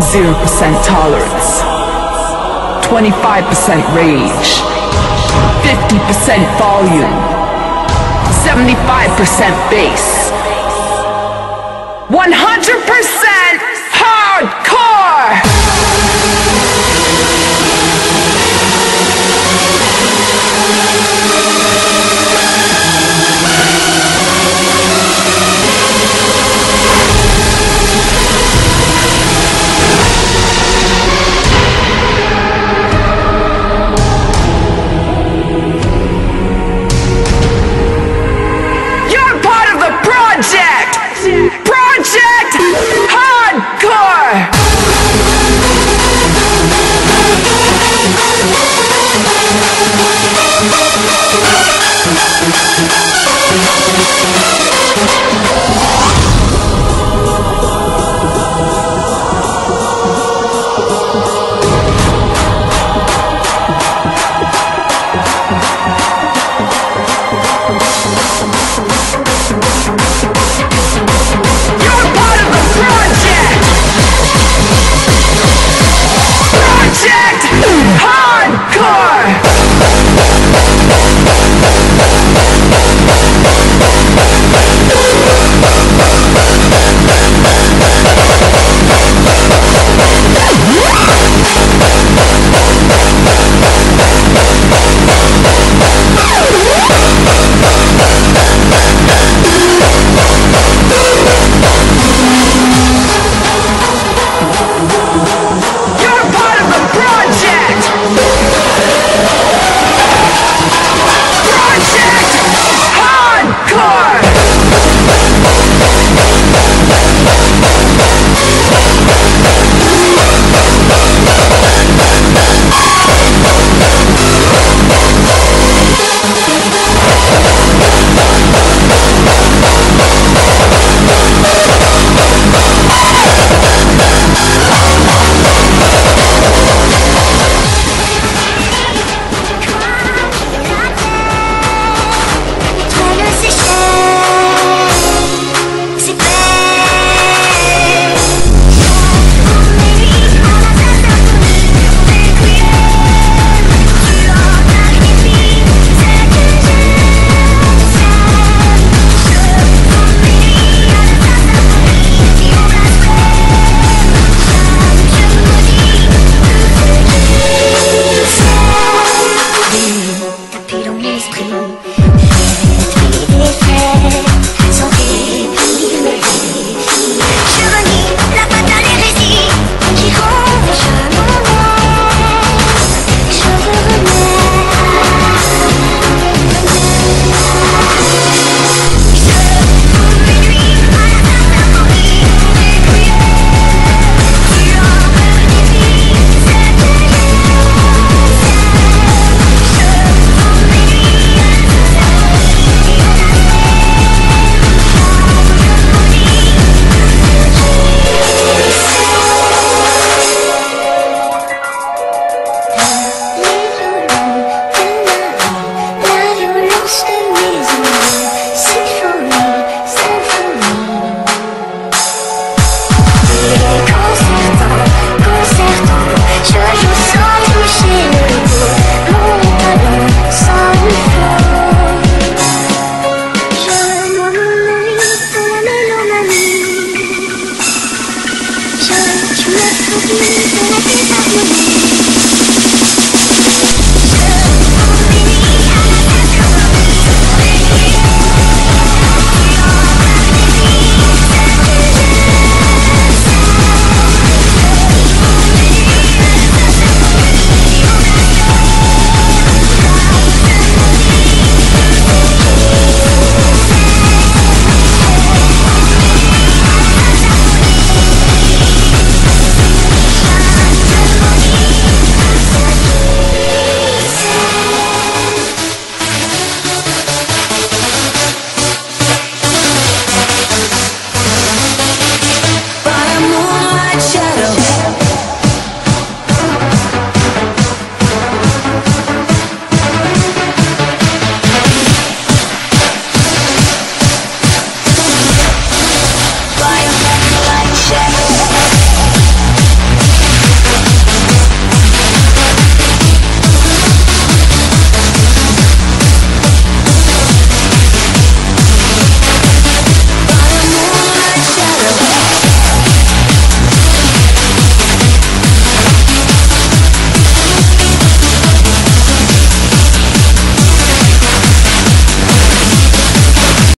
0% tolerance, 25% rage, 50% volume, 75% bass, 100% free. Breathe it so deep.